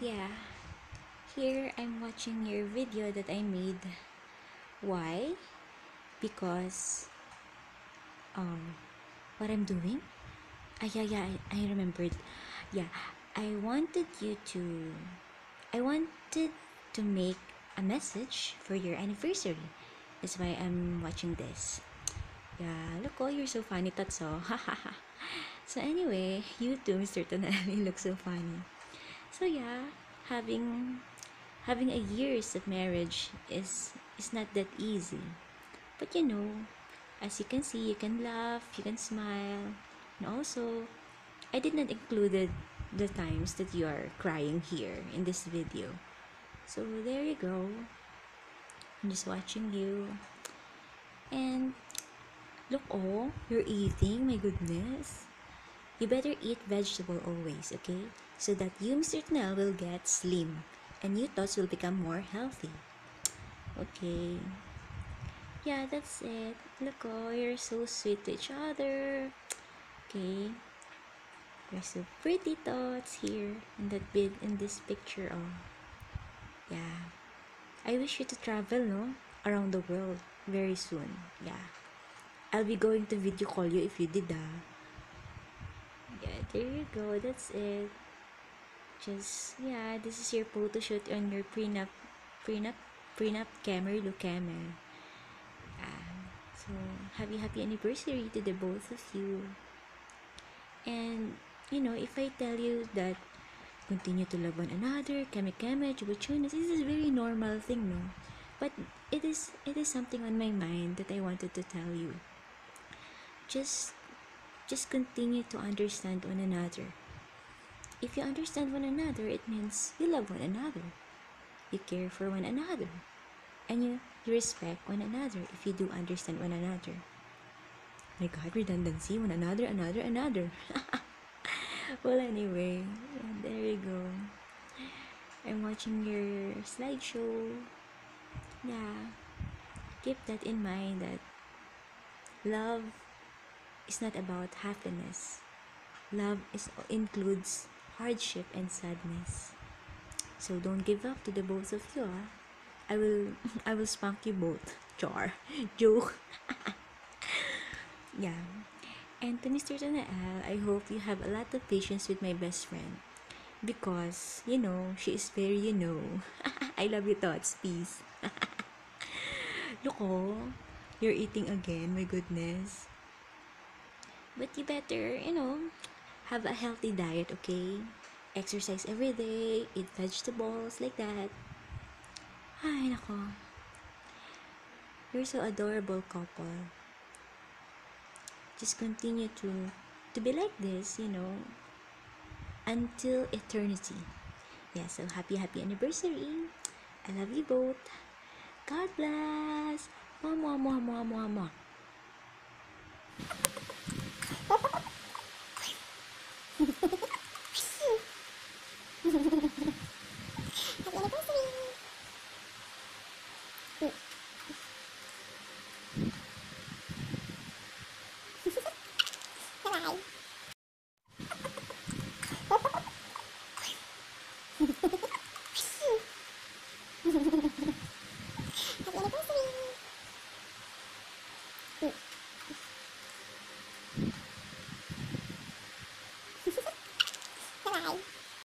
Yeah, here I'm watching your video that I made. Why? Because, um, what I'm doing? Ah, yeah, yeah, I, I remembered. Yeah, I wanted you to, I wanted to make a message for your anniversary. That's why I'm watching this. Yeah, look, oh, you're so funny, Tatso. so anyway, you too, Mr. Tonelli, look so funny. So yeah, having having a years of marriage is is not that easy. But you know, as you can see, you can laugh, you can smile, and also I did not included the times that you are crying here in this video. So there you go. I'm just watching you. And look, oh, you're eating. My goodness. You better eat vegetable always, okay? So that you, Mr. Tnell, will get slim and you Tots will become more healthy. Okay. Yeah, that's it. Look, oh, you're so sweet to each other. Okay. You're so pretty Tots here in that bit in this picture. Oh, yeah. I wish you to travel, no, around the world very soon. Yeah. I'll be going to video call you if you did, ah. Yeah, there you go. That's it. Just yeah, this is your photo shoot on your prenup, prenup, prenup camera, look camera. Ah, so happy happy anniversary to the both of you. And you know, if I tell you that continue to love one another, keme keme, chubuchunas, this is a very normal thing, no? But it is it is something on my mind that I wanted to tell you. Just just continue to understand one another. If you understand one another, it means you love one another. You care for one another. And you, you respect one another if you do understand one another. My God, redundancy, one another, another, another. well, anyway, there you go. I'm watching your slideshow. Yeah, keep that in mind that love is not about happiness. Love is includes hardship and sadness. So don't give up to the both of you. Ah. I will I will spank you both. Char. Joke. yeah. And to Mr. Tanael, I hope you have a lot of patience with my best friend. Because, you know, she is very, you know. I love your Tots, peace. Look, oh, you're eating again, my goodness. But you better, you know, have a healthy diet, okay? Exercise every day, eat vegetables, like that. Ay, nako. You're so adorable couple. Just continue to to be like this, you know, until eternity. Yeah, so happy happy anniversary. I love you both. God bless. Mwah, mwah, mwah, mwah, mwah, mwah. ハピアル